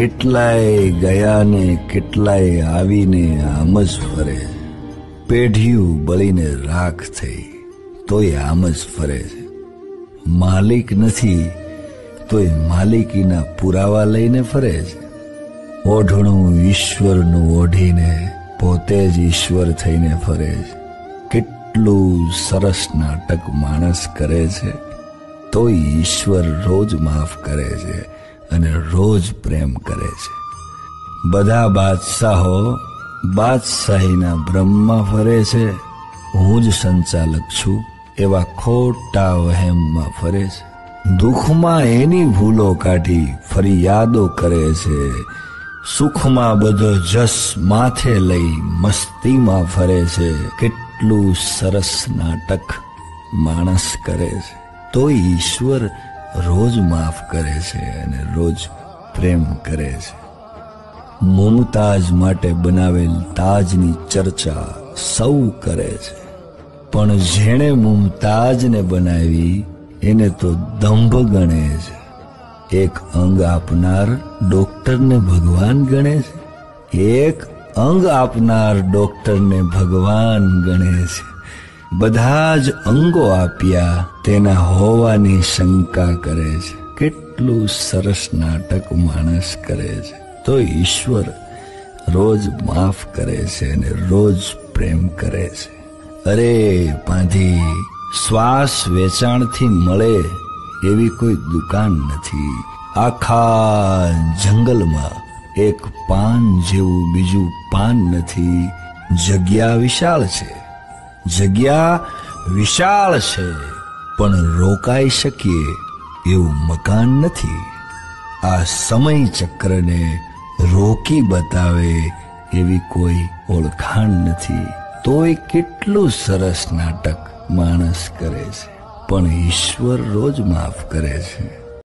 કેટલાય ગયા ને કેટલાય આવીને આમ જ ફરે. પેઢિયું બળીને રાખ થઈ, તોય આમ જ ફરે. છે માલિક નથી, તોય માલિકીના પુરાવા લઈને ફરે છે ઓઢણું ઈશ્વરનું ઓઢીને, પોતે જ ઈશ્વર થઈને ફરે છે કેટલું સરસ નાટક માણસ કરે છે, તોય ઈશ્વર રોજ માફ કરે છે. અને રોજ પ્રેમ કરે છે. બધા બાદશાહો બાદશાહીના બ્રહ્મમાં ફરે છે. હું જ સંચાલક છું. એવા ખોટા વહેમમાં ફરે છે. દુઃખમાં એની ભૂલો કાઢી ફરિયાદો કરે છે. સુખમાં બધો જસ માથે લઈ મસ્તીમાં ફરે છે. કેટલું સરસ નાટક માણસ કરે છે. તોય ઈશ્વર રોજ માફ કરે છે અને રોજ પ્રેમ કરે છે. મુમતાજ માટે બનાવેલ તાજની ચર્ચા સૌ કરે છે. પણ જેણે મુમતાજને બનાવી, એને તો દંભ ગણે છે. એક અંગ આપનાર ડોક્ટરને ભગવાન ગણે છે. એક અંગ આપનાર ડોક્ટરને ભગવાન ગણે છે. બધા જ અંગો આપ્યા. તેના હોવાની શંકા કરે છે. કેટલું સરસ નાટક માણસ કરે છે. તો ઈશ્વર રોજ માફ કરે છે અને રોજ પ્રેમ કરે છે. અરે, પાંધી, શ્વાસ વેચાણથી મળે એવી કોઈ દુકાન નથી. આખા જંગલમાં એક પાન જેવું બીજું પાન નથી. જગ્યા વિશાળ છે. જગ્યા વિશાળ છે, પણ રોકાઈ શકીએ એવું મકાન નથી. આ સમય ચક્રને રોકી બતાવે એવી કોઈ ઓળખાણ નથી. તોય કેટલું સરસ નાટક માણસ કરે છે, પણ ઈશ્વર રોજ માફ કરે છે.